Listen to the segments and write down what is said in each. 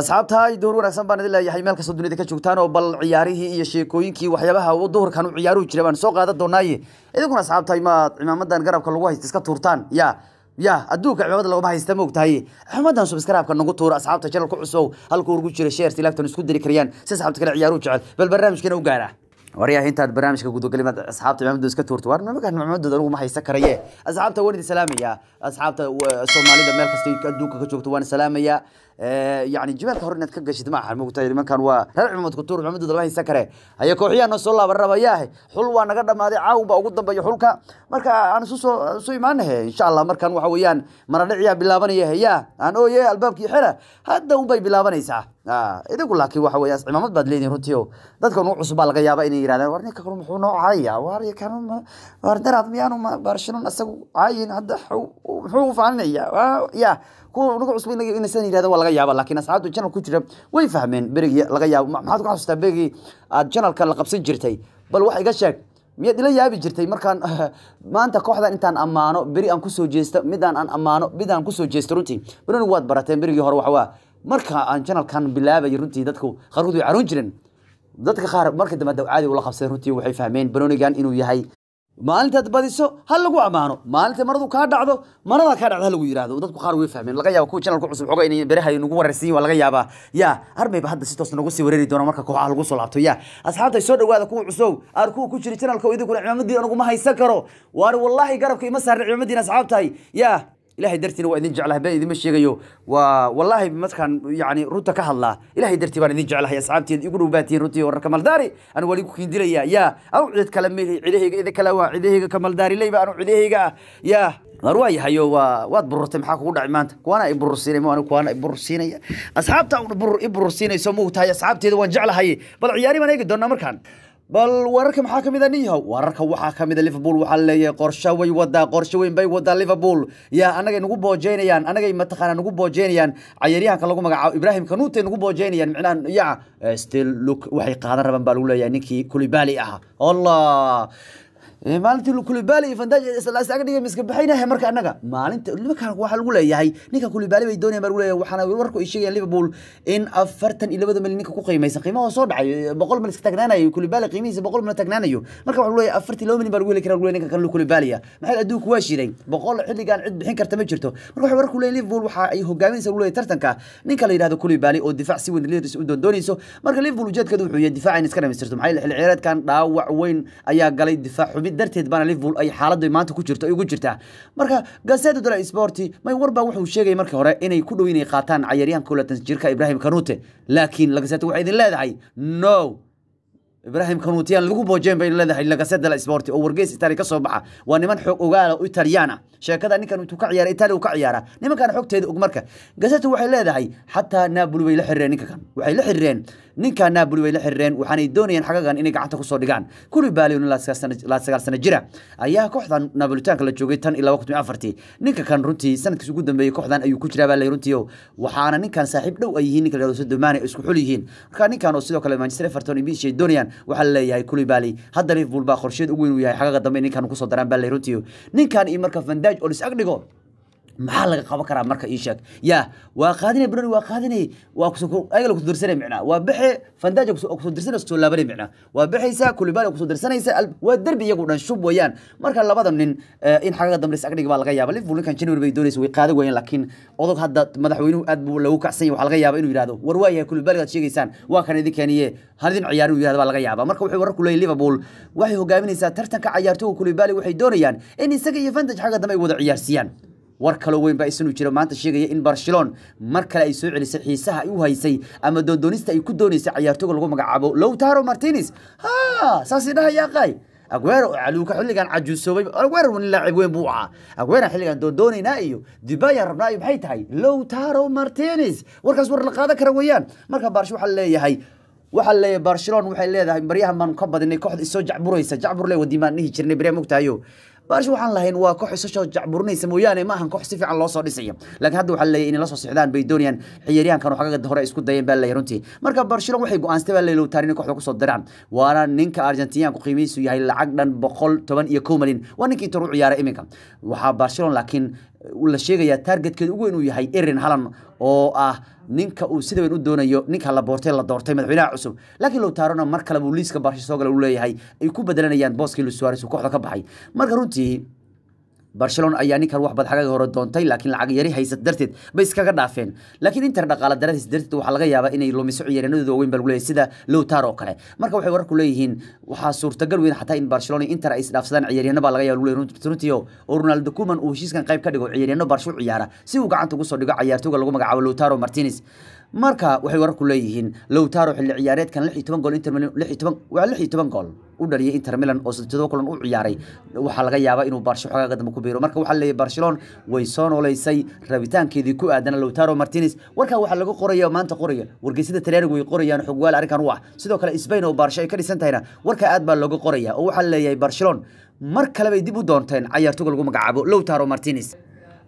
asxaabta door wanaagsan baan idin leeyahay meel kastoo dunida ka joogtaan oo bal ciyaarihii iyo sheekooyinkii waxyaabaha duhurkan u ciyaaruhu jira baan soo qaadan doonaaye idinkuna asxaabta imaad cimaamadan garabka lagu haysta iska tuurtaan. Ya ya adduunka cimaamada laguma haysta ma ogtahay. Cimaamadan subscribe-ka nagu tuura asxaabta channelka cusub halka urgu jira share silaagtan isku diri karayaan si asxaabta kale ciyaaruhu jecel. Bal barnaamijkeena u gaara. Waryaha intaad barnaamijka gudogelimaad asxaabta cimaamadood iska tuurto war nimankan cimaamadood anigu ma haysta karaye. Asxaabta waan idin salaamaya. Asxaabta soomaalida meel kasta adduunka ka joogto waan salaamaya yani jibaalka hore inaad ka gashid ma aha mogtahay nimankan waa reer cimaamad kutuur cimaamadood lama haysta kare haya kooxyaha noo soo laaban rabayaahe xul waa naga dhamaaday caawun baa ugu dambeeya xulka. Marka aan isu soo isu imaanahe insha allah markan waxa weeyaan maradhiciyaa bilaabanaya heya aan ooye albaabkii xira. Hadda un bay bilaabanaysaa idinku laakiin waxa weeye cimaamad baad leedihin runtii o dadka cusub baa laga yaaba inay yidhahdaan war ninka kale muxuu noo caaya war daraad miyaanu barshinon isagu caayin hadda muxuu u faaninaya ya kuwa nugu cusub wax iga sheeg miyaad ila yaabi jirtay markaan maanta kooxdan intaan ammaano beri aan ku soo jeesta midaan aan ammaano midaan ku soo jeesto runtii. Beronigu waad barateen berigii hore waxawaa marka aan channelkan bilaabay runtii dadku qaarkood way caroon jireen. Dadka qaar marka dambe caadi ula qabsadeen runtii waxay fahmeen banonigan inuu yahay maalintaad badiso ha lagu ammaano maalinta maradu kaa dhacdo marada kaa dhacdo ha lagu yihahdo dadku qaar way fahmeen. Laga yaaba kuwa channelka cusub xoga inay beraha nagu wararsiin waa laga yaabaa. Ya armayba hadda si toos nagu sii wareeri doona marka kooxaha lagu soo laabto. Ya asxaabta soo dhawaada kuwa cusub aar kuwa ku jira channelka idinkuna cimaamadiin aniguma haysan karo. Waar wallahi garabka ima saarna cimaamadiin asxaabtahay. Ya ilahay dartiina waa idin jeclahay been idima sheegayo. Waa wallahi markaan yani runta ka hadlaa ilahay dartii baan idin jeclahay asxaabteed igu dhowbaatiin runtii wararka maldaari aan wali ku kiindilaya ya anu cid kale meli cidahayga idin kale waa cidahayga ka maldaari leyba anu cidahayga ah. Ya war waa yahayo waa waad bururtay maxaa kugu dhacay maanta? Kuwaana i burursiinay ma kuwaana i burursiinaya asxaabta burur i burursiinayso ma ogtahay asxaabteeda waan jeclahay. Bal ciyaari baan eegi doonaa markaan bal wararka maxaa ka mid a ninyahow wararka waxaa ka mid a liverpool. Waxaa leeyahay qorsho way wadaa qorsho weyn bay wadaa liverpool. Yaa anagay nagu boojeynayaan anagay mataqaana nagu boojeynayaan cayaryahanka lagu magacaabo ibrahim kanuute nagu boojeynayaan micnaha ya still look waxay qaadan rabaan baa lagu leeyahay ninkii kulibali ahaa. Allah maalintii kulibali iyo fandaj isaga dhigay miska baxaynahay marka annaga? Maalinta nimankan waxaa lagu leeyahay ninka kulibali bay doonayaan baa lagu leeyahay waxaana warku ay sheegayaan liverpool in afartan iyo labada milyan ninka ku qiimaysan qiimaha soo dhacay boqol milyan iska tagnaanayo kulibali qiimihiisa boqol milyan tagnaanayo marka waxaa lagu leeyahay afartan laba milyan baa lagu heli karaa lagu leeyahay ninka kan kulibaliya maxay adduunka waa shiray boqol xilligan cid bixin karta ma jirto. Marka waxay warku leeyahay liverpool waxa ay hogaaminaysa lagu leeyahay tartanka. Ninka la yidhahdo kulibali oo difaac si weyn leedis u doondoonayso marka liverpool ujeedkeedu wuxuu yahay difaac in iska dhamaystirto maxay xilli ciyaareedkan dhaawac weyn ayaa galay difaac xubid darteed baana liverpool ay xaaladda maanta ku jirto ay ugu jirtaa. Marka gazeto dela sporti may warbaa wuxuu sheegay markii hore inay ku dhow inay qaataan cayaaryahan kulatan jirka ibrahim kanute. Laakiin lagazeto waxay idin leedahay no. Ibrahim kanutiyaan lagu boojeen bay leedahay lagaset dela sport oo wargeys italia ka soo baxa. Waa niman xoog ogaala oo italiyaan sheekada ninkan intuu ka ciyaara italia uu ka ciyaara. Nimankan xogteeda og marka. Gazeto waxay leedahay xataa napoli way la xiriireen ninka waxay la xiriireen ninka napoli way la xiriireen waxaanay doonayeen xagagan inay gacanta ku soo dhigaan. Kulibali sagaal sano jira. Ayaa kooxdan napolitaanka la joogay tan iyo laba kun afartii ninka kan runtii sanadkiis ugu dambeeyey kooxdan ayuu ku jiraa baa runtii waxaana ninkan saaxiib dhow ay yihiin ninka la yihahdo isku xul yihiin. Marka ninkan oo sidoo kale manchester everton iyo bishay doonayaan waxaa la leeyahay kulibali hadda liverpool baa qorsheed ugu weyn uu yahay xagaga dambe ninkan ku soo daraan baa lay runtii ninkan iyo marka vandaj oo lis ag maxaa laga qaban karaa? Marka ii sheeg. Ya waa qaadinay broni waa qaadinay waa ayaga ku soo dirsanay micnaa waa bexe fandaja ku soo dirsanay ku soo laabanay micnaa waa bexaysa kulibali ku soo dirsanaysa waa derbi iyagu dhan shub weeyaan. Marka labada nin in xagaga dambe is agdhig baa laga yaaba liverpool ninkan january bay doonaysa way qaadan weeyaan laakiin odog hadda madaxweynuhu aad buu lagu kacsan yahay waxaa laga yaaba inuu yihahdo war waayahay kulibali aad sheegaysaan waa kan idin keeniye hadin ciyaar inuu yihahdo baa laga yaaba marka wuxuu wararku leeyahay liverpool waxay hogaaminaysaa tartanka cayaartooga kulibali waxay doonayaan in isaga iyo vantage xagga dambe ay wada ciyaarsiiyaan war kaloo weyn baa isanu jiro. Maanta sheegaya in barcelon mar kale ay soo celisay xiisaha ay u haysay ama doondoonista ay ku doonaysay cayaartooga lagu magacaabo. Lowtaro martinez. Ha saasi dhahaya qay aguero caluuka xilligan cajuusoobay. Aguero nin laacib weyn buu ahaa. Aguero xilligan doondoonaynaa iyo dibaya rabnaa iyo maxay tahay? Lowtaro martinez. Warkaas war la qaadan kara weeyaan. Marka barsho waxaa leeyahay waxaa leeyahay barcelona waxay leedahay baryahan baanu ka badinay kooxda isoo jacburaysa. Jacbur le dhihi jirnay baryaa mogtahayo baash waxaan lahayn waa koox isoo jacburinaysa mooyaane ma ahan koox si fiican loo soo dhisaya. Laakiin hadda waxaa leeyahay inay la soo sixdaan bay doonayaan ciyaaryahankan xagaga hore isku dayeen baa leeyahay runtii. Marka barcelona waxay go'aansatay baa leeyahay taariin kooxda ku soo diraan. Waana ninka argentinianku qiimihiisu yahay lacag dhan boqol toban iyo kow malyan waa ninkii inta u ciyaaray iminka. Waxaa barcelona laakiin la sheegayaa targetkeeda ugu weyn uu yahay erin halan oo ah ninka uu sida weyn u doonayo ninka la boortay la doortay madaxweynaha cusub. Laakiin lowtarona mar kale buu liiska barsha soo gala uu leeyahay. Ay ku bedelanayaan booskii luis suarez uu kooxda ka baxay. Marka runtii barcelona ayaa ninkan wax bad xagaga hore doontay laakiin lacag yari haysat darteed bay iskaga dhaafeen. Laakiin inter dhaqaala daradiis darteed waxaa laga yaabaa inay lumiso ciyaaryanadooda waaweyn baa lagu leeyahay sida lowtar oo kale. Marka waxay wararku leeyihiin waxaa suurtagal weyn xataa in barcelona inter ay isdhaafsadaan ciyaaryaano baa laga yaaba lagu leeyahay. Runtii oo ronaldo kuman uu heshiiskan qayb ka dhigo ciyaaryaano barsho u ciyaara. Si uu gacanta ugu soo dhigo ciyaartooga lagu magacaabo lowtaro martinez. Marka waxay wararku leeyihiin lowtaro xilli ciyaareedkan lix iyo toban gool inter waa lix iyo toban gool u dhaliyay inter milan oo todoba kulan u ciyaaray. Waxaa laga yaabaa inuu barsho xogaaga dambe ku biiro. Marka waxaa leeyahay barcelona way soo nooleysay rabitaankeedii ku aadana lowtaro martinez. Warkaa waxaa laga qoraya maanta qoraya wargeysada talyaanigu way qorayaan xogwaal arrinkan u ah sidoo kale spain oo barsho ay ka dhisan tahayna warkaa aad baa looga qoraya oo waxaa leeyahay barcelona mar kale bay dib u doonteen cayaartooga lagu magacaabo lowtaro martinez.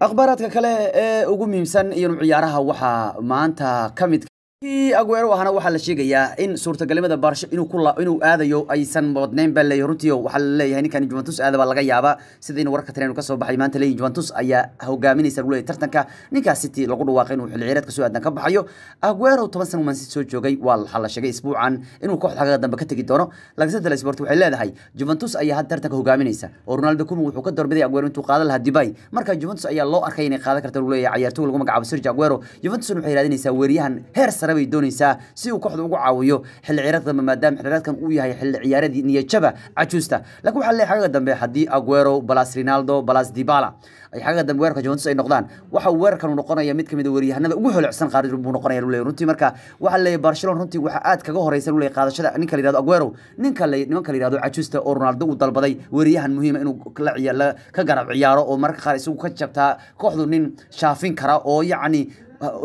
Akhbaaraadka kale ee ugu muhiimsan iyo ciyaaraha waxaa maanta ka mid aguero ahna waxaa la sheegayaa in suurtagalnimada barsho inuu aadayo aysan wadnayn baa leeyahay runtii waxaa la leeyahay ninkan Juventus aada baa laga yaabaa sida in warka tareen ka soo baxay. Maanta leeyahay Juventus ayaa hogaaminaysa lagu leeyahay tartanka. Ninka City lagu dhawaaqay inuu xilli ciyaareedka soo aadan ka baxayo. Aguero 10 sano Man soo joogay waa la sheegay isbuucan inuu kooxda xagga dambe ka tagi doono. Laakiin Sida Sport waxay leedahay Juventus ayaa hadda tartanka hogaaminaysa oo Ronaldo Koeman wuxuu ka doorbiday Aguero intuu qaadan lahaa Dubai. Marka Juventus ayaa loo arkay inay qaadan karto lagu leeyahay ciyaartooyga lagu magacaabo Sergio Aguero. Juventus waxay raadinaysaa weeryahan heer sare bay doonaysaa si uu kooxda ugu caawiyo xilli ciyaareedka maadaama xilli ciyaareedkan uu yahay xilli ciyaareedii niyajaba cajuusta laakiin waxaa leeyahay xagga dambe haddii Aguero balas Ronaldo balas Dybala ay xagga dambe weerarka Juventus ay noqdaan waxa weerarkan uu noqonaya mid ka mid ah weeryahanada ugu holcsan qaarid buu noqonaya leeyahay runtii marka waxa leeyahay Barcelona runtii waxa aad kaga horeysa leeyahay qaadashada. Ninka la Aguero ninka nimanka la cajuusta oo Ronaldo uu dalbaday weeryahan muhiim inuu la ciyaaro ka garab ciyaaro oo marka qaar isagu ka jabtaa kooxdu nin shaafin kara oo yacni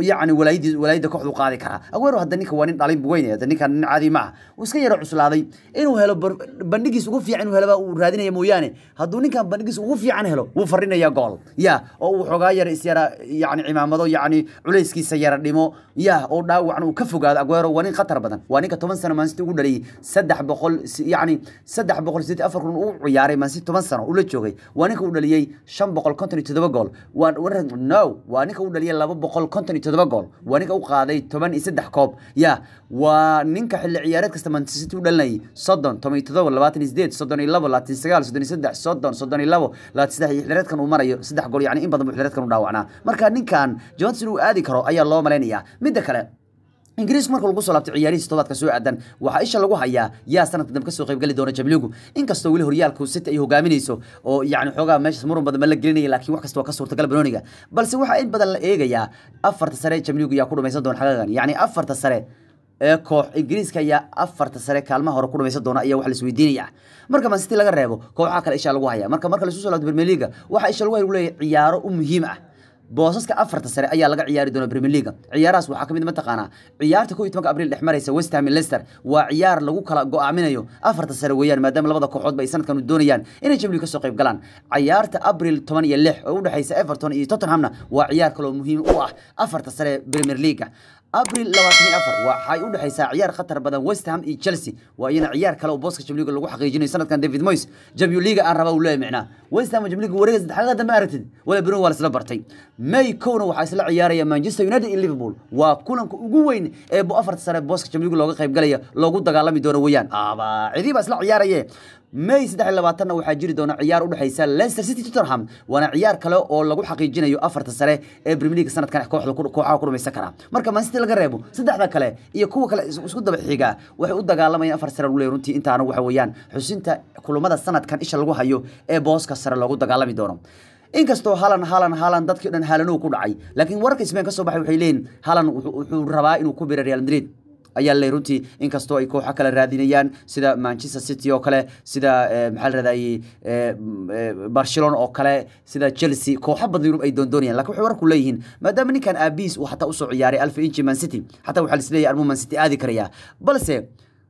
yani walaayadii walaayada kooxdu qaadi karaa. Aweero hadda ninka waa nin dhalin weyn hadda ninkan nin caadi maaha uu iska yaro cuslaaday. Inuu helo bandhigiis ugu fiican inuu helaba uu raadinaya mooyaane. Hadduu ninkan bandhigiis ugu fiican helo wuu farrinaya gool. Ya oo uu xoogaa yara isyara yani cimaamado yani culayskiisa yara dhimo. Ya oo dhaawacna uu ka fogaado. Aweero waa nin khatar badan. Waa ninka toban sano maansiti ugu dhaliyey saddex boqol yani saddex boqol sideed afar kun uu ciyaaray maansiti toban sano uu joogay. Waa ninka uu dhaliyey shan boqol konton iyo toddoba gool. Waa no waa ninka uu dhaliyey laba boqol konton iyo toddoba gool. Waa ninka u qaaday toban iyo saddex koob. Ya waa ninka xilli ciyaareed kasta manchester city u dhalinayay soddon toban iyo toddoba labaatan iyo sideed soddon iyo labo labaatan iyo sagaal soddon iyo saddex soddon soddon iyo labo labaatan saddex iyo xillireedkan uu marayo saddex gool. Yacni in badan buu xillireedkan u dhaawacnaa. Marka ninkan Juventus inuu aadi karo ayaa loo malaynayaa midda kale ingiriisku marka lagu soo laabtay ciyaarihiisa todobaadka soo aadan waxaa isha lagu hayaa yaa sanadka dambe ka soo qaybgali doona jamligu inkastoo weli horyaalku city ay hogaaminayso oo yacni xoogaa meeshaas muran badan ma la gelinaya laakiin wax kasta waa ka suurtagal banooniga. Balse waxaa in badan la eegayaa afarta sare jamligu yaa ku dhamaysan doona xagagan yacni afarta sare ee koox ingiriiska ayaa afarta sare kaalmaha hore ku dhamaysan doona ayaa wax la isweydiinaya. Marka man city laga reebo kooxaha kale isha lagu haya marka marka la soo laabto league waxaa isha lagu lagu leeyahay ciyaaro u muhiim ah boosaska afarta sare ayaa laga ciyaari doona Premier League. Ciyaarahaas waxaa ka mid mataqaana ciyaarta 11 Abriil dhex maraysa West Ham iyo Leicester. Waa ciyaar lagu kala go'aaminayo afarta sare weeyaan maadaama labada kooxood ay sanadkan doonayaan inay Champions League ka soo qayb galaan. Ciyaarta Abriil 10 iyo 6 oo u dhaxaysa Everton iyo Tottenhamna waa ciyaar kale oo muhiim u ah afarta sare Premier League abril waxay u dhexaysaa ciyaar khatar badan west ham iyo chelsea. Waa iyana ciyaar kale oo booska jamliga lagu xaqiijinayo sanadkan david moyes. Jamio liga aan rabaa uu leeyahay micnaa. West ham jamliga wareega saddexaad dambe aragtid wala bruno waa isla bartay. May kowna waxaa isla ciyaaraya manchester united iyo liverpool. Waa kulanka ugu weyn ee afarta sare booska jamliga looga qayb galaya loogu dagaalami doono weeyaan. Aba cidii baa isla ciyaaraye may saddex labaatanna waxaa jiri doona ciyaar u dhexaysa leicester city tottenham waana ciyaar kale oo lagu xaqiijinayo afarta sare ee premier league sanadkan kooxda kooxaha ku dhamaysan kara. Marka man city laga reebo saddexda kale iyo kuwa kale isku daba xiga waxay u dagaalamayaan afar sare leeyahay runtii. Intaana waxa weeyaan xusinta kulamada sanadkan isha lagu hayo ee booska sare loogu dagaalami doono. Inkastoo halan halan halan dadkii dhan haalanuu ku dhacay laakiin wararka isbeen ka soo baxay waxay leeyihiin halan wuxuu rabaa inuu ku biro real madrid ayaa le runtii inkastoo ay kooxo kale raadinayaan sida manchester city oo kale sida maxaa la radayay barcelona oo kale sida chelsea. Kooxo badan yurub ay doondoonayaan laakiin waxay warku leeyihiin maadaama ninkan aabiis uu xataa u soo ciyaaray alfa inchi man city xataa waxaa lisleeyahay armuu man city aadi karaya. Balse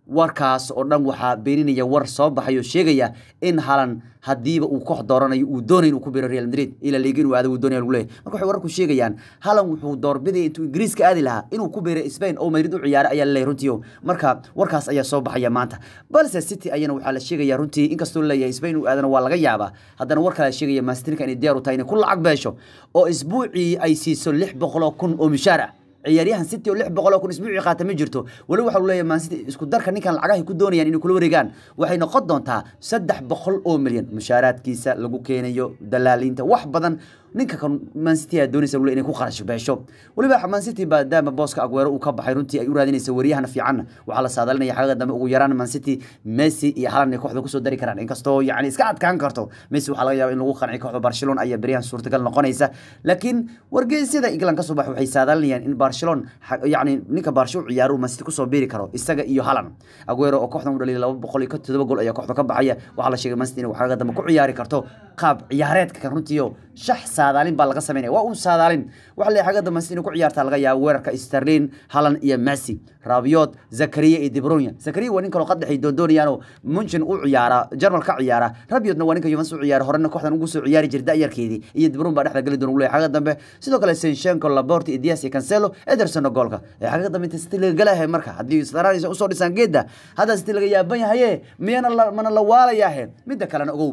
warkaas oo dhan waxaa beeninaya war soo baxay oo sheegaya in halan hadiiba uu koox dooranayo uu doonay inuu ku biro real madrid. Ila liga inuu aado uu doonaya lagu leeyahay. Marka waxay wararku sheegayaan halan wuxuu doorbidaya intuu ingiriiska aadi lahaa inuu ku biro spain. Oo madrid u ciyaaray ayaa la leeyahay runtii. Marka warkaas ayaa soo baxaya maanta. Balse city ayana waxaa la sheegaya runtii inkastoo la leeyahay spain uu aadana waa laga yaabaa. Haddana war kale sheegaya maastinka inay diyaar u tahay inay ku lacag beesho oo isbuucii ay siiso lix boqol oo kun oo mishaar ah ciyaaryahan city oo lix boqol oo kun isbuucii qaata ma jirto. Weli waxa uu leeyahay man city isku darka ninkan lacagahay ku doonayaan inay kula wareegaan waxay noqon doontaa saddex boqol oo milyan. Mushaaraadkiisa lagu keenayo dalaaliinta. Wax badan ninka kan man city ayaa doonaysa inay ku kharash beesho. Weliba man city maadaama booska agweero uu ka baxay runtii ay u raadinaysa wariyahana fiicanna waxaa la saadalinaya xagaga dambe ugu yaraan man city messi iyo halan ay kooxda ku soo dari karaan. Inkastoo yani iska adkaan karto messi waxaa laga yaaba in lagu qanciyo kooxda barcelona ayaa beryahan suurtagal noqonaysa. Laakiin wargeysyada england ka soo bax waxay saadalinayaan in barcelona yani ninka barsho u ciyaaro man city ku soo biiri karo isaga iyo halan agweero oo kooxdan u dhaliyay laba boqol iyo todoba gool ayaa kooxda ka baxaya. Waxaa la sheegay man city inay xagaga dambe ku ciyaari karto qaab ciyaareedka kan runtiio shax saadaalin baa laga sameynaya. Waa un saadaalin. Waxa la xagga dambe inuu ku ciyaarta laga yaabo weerarka Sterling Haaland iyo Messi Rabiot Zakaria iyo De Bruyne. Zakaria waa nin kale qad dhexay doondoonayaan Munchen u ciyaara Jarmal ka ciyaara. Rabiotna waa ninka Juventus u ciyaara horena kooxdan ugu soo ciyaari jiray da'yarkeedii. Iyo De Bruyne baa dhexda gali doona xagga dambe. Sidoo kale Sinchenko Laporte iyo Diaz iyo Cancelo Ederson oo goolka. Xagga dambe City laga galahay marka haddii Staraniisa u soo dhisan geeda hada City laga yaaban yahay miyana mana la waalayahay midda kalena ogow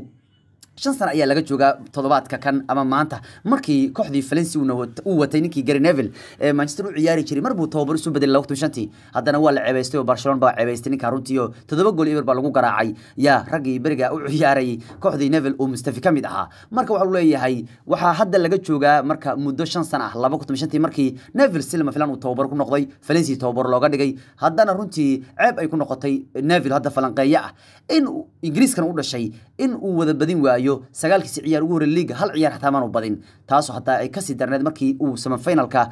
shan sano ayaa laga joogaa toddobaadka kan ama maanta. Markii kooxdii Valencia uu watay ninkii Gary Neville ee Manchester u ciyaari jiray mar buu tababar isu bedelay waqti shantii. Haddana waa la ceebaystay oo Barcelona baa ceebaystay ninka runtii oo toddoba gool ibar baa lagu garaacay. Yaa raggii beriga u ciyaaray kooxdii Neville oo Mustafi ka mid ahaa. Marka waxa uu leeyahay waxaa hadda laga joogaa marka muddo shan sano ah laba kun shantii markii Neville silma filan uu tababar ku noqday. Valencia tababar looga dhigay. Haddana runtii ceeb ay ku noqotay Neville hadda falanqeeya ah. In Ingiriiskan u dhashay in uu wada waayo sagaalkiisi ciyaar ugu horey liiga hal ciyaar xataa maanu badin taasoo hataa ay ka sii darneed markii uu semifinalka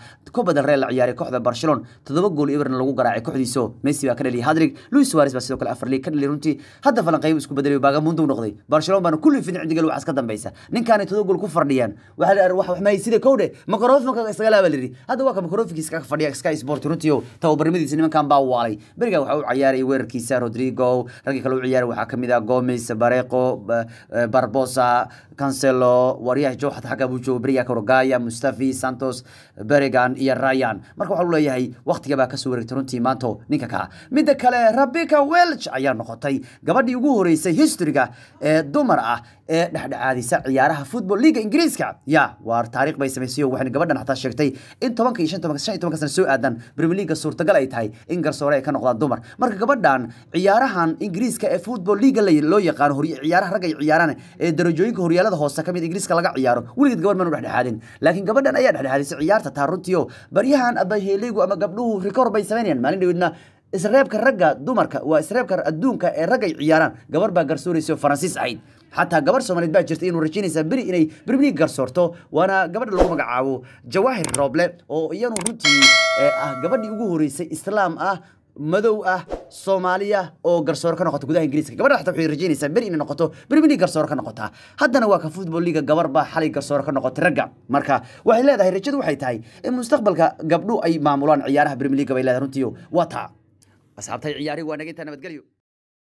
del Rey la ciyaaray kooxda Barcelona. Toddoba gool ibarna lagu garaacay kooxdiiso Messi baa ka dhaliyay Hadrig Luis Suarez baa sidoo kale afar liig ka dhaliyay runtii. Hadda falanqeeyo isku bedelay Bagamundo noqday. Barcelona bana kulli fidin cidigal waxas ka dambaysa. Ninkan toddoba gool ku fardhiyaan waxa la wax wax may sida kowde makrofonka isaga laaba liri hadda waa ka makrofonkiisa ka fadhiya Sky Sport runtii tababarnimadiisa nimankan baa waalay. Beriga waxa uu ciyaaray weerarkiisa Rodrigo ragii kale u ciyaaray waxaa ka mid ah Gomez Barreco Barbosa Cancelo waryaha Joe xataa xagga buu joogo beriga Korogaya Mustafi Santos Berrigan iyo Ryan. Marka waxa uu leeyahay waqtiga baa ka soo wareegtay runtii maanto ninka ka. Midda kale Rebecca Welch ayaa noqotay gabadhii ugu horeysay historyga ee dumar ah ee dhexdhexaadisa ciyaaraha football liga ingiriiska. Ya waa taariikh bay samaysay waxayna gabadhan xataa sheegtay in tobanka iyo shan tobanka shan iyo tobanka sano soo aadan Premier League suurtagal ay tahay in garsoore ay ka noqdaan dumar. Marka gabadhan ciyaarahan ingiriiska ee football liga loo yaqaan ciyaaraha rag ay ciyaaraan ee darajooyinka horyaalada hoose ka mid ingiriiska laga ciyaaro weligeed gabadh manu dhexdhexaadin. Laakiin gabadhan ayaa dhexdhexaadisay ciyaarta taa runtii oo baryahan abaheeleygu ama gabdhuhu rikoor bay samaynayaan maalin dhaweedna isreebka ragga dumarka waa isreebka adduunka ee rag ay ciyaaraan. Gabar baa garsooraysa oo faransiis ahayd xataa gabar soomaaliyeed baa jirta inuu rajaynaysaa beri inay Premier garsoorto waana gabadha lagu magacaabo Jawahir Roble oo iyanu runtii ah gabadhii ugu horeysay islaam ah madow ah Soomaaliya oo garsoor ka noqoto gudaha Ingiriiska. Gabadha xataa waxay rajaynaysaa beri inay noqoto Premier garsoor ka noqota haddana waa ka football league gabar baa xalay garsoor ka noqotay ragga. Marka waxay leedahay rajadu waxay tahay in mustaqbalka gabdhu ay maamulaan ciyaaraha Premier League bay leedahay runtii. Waa taa. Asxaabtay ciyaari waa naga inta nabadgelyo